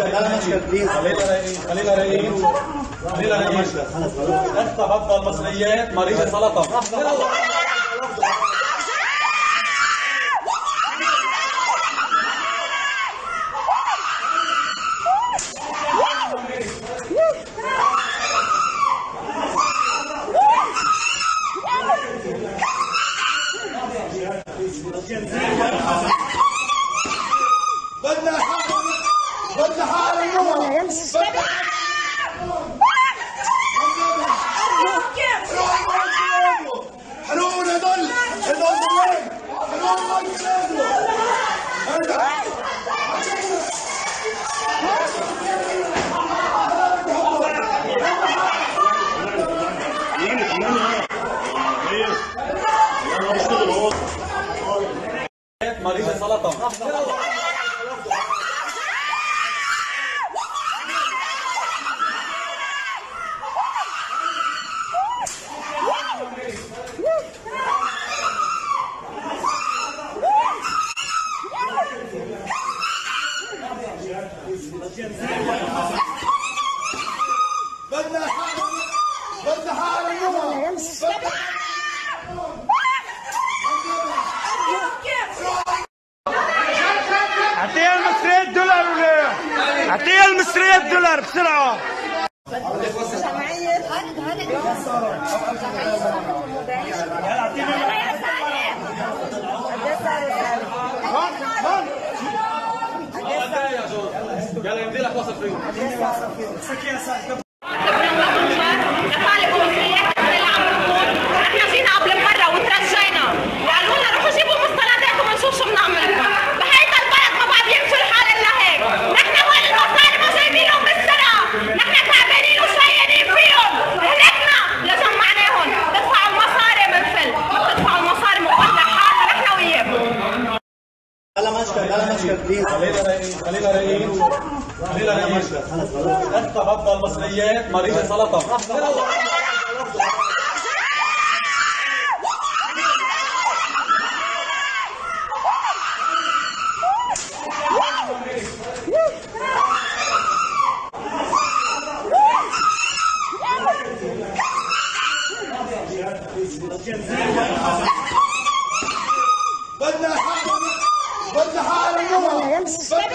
خلينا رايقين خلينا رايقين خلينا رايقين انت بطل مصريات مريض سلطه بدنا هدول مريض سلطه اعطيها المصرية الدولار ولا اعطيها المصرية الدولار بسرعة خلينا رايقين خلينا رايقين بطل مصريات مريض سلطه بدنا بدنا حال ضلين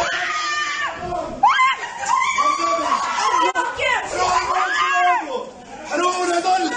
حلول هدول